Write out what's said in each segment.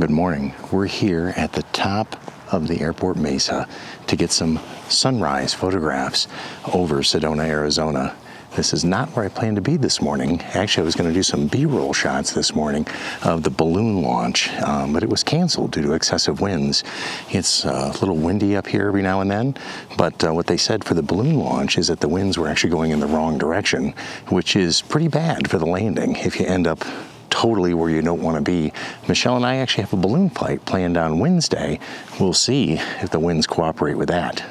Good morning. We're here at the top of the airport mesa to get some sunrise photographs over Sedona, Arizona. This is not where I planned to be this morning. Actually, I was going to do some B-roll shots this morning of the balloon launch, um, but it was canceled due to excessive winds. It's uh, a little windy up here every now and then, but uh, what they said for the balloon launch is that the winds were actually going in the wrong direction, which is pretty bad for the landing if you end up totally where you don't want to be. Michelle and I actually have a balloon flight planned on Wednesday. We'll see if the winds cooperate with that.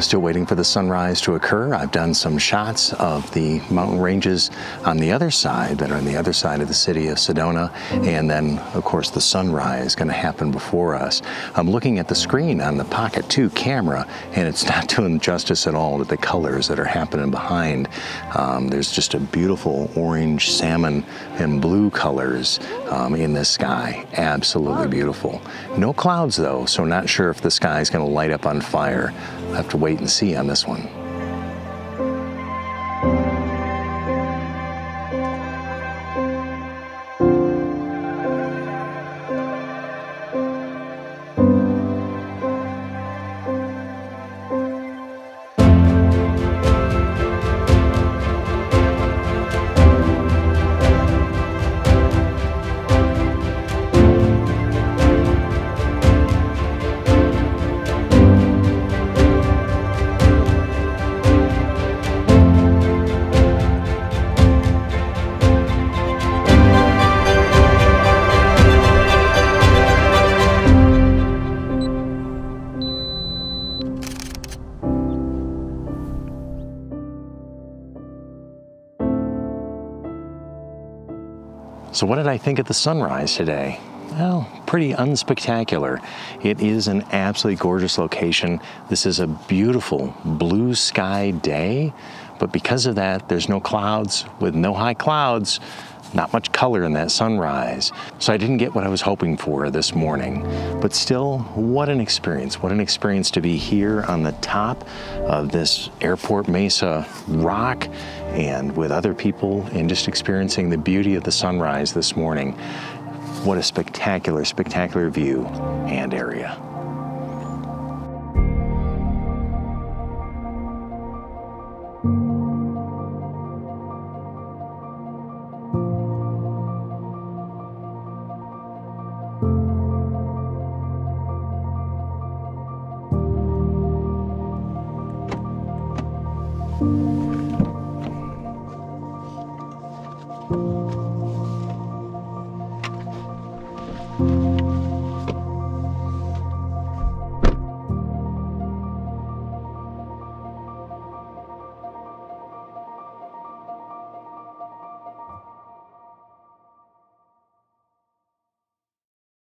Still waiting for the sunrise to occur. I've done some shots of the mountain ranges on the other side that are on the other side of the city of Sedona. And then, of course, the sunrise is going to happen before us. I'm looking at the screen on the Pocket 2 camera, and it's not doing justice at all to the colors that are happening behind. Um, there's just a beautiful orange, salmon, and blue colors um, in the sky. Absolutely beautiful. No clouds, though, so not sure if the sky is going to light up on fire. Have to wait and see on this one. So what did I think of the sunrise today? Well, pretty unspectacular. It is an absolutely gorgeous location. This is a beautiful blue sky day, but because of that, there's no clouds. With no high clouds, not much color in that sunrise. So I didn't get what I was hoping for this morning. But still, what an experience. What an experience to be here on the top of this airport mesa rock and with other people and just experiencing the beauty of the sunrise this morning. What a spectacular, spectacular view and area.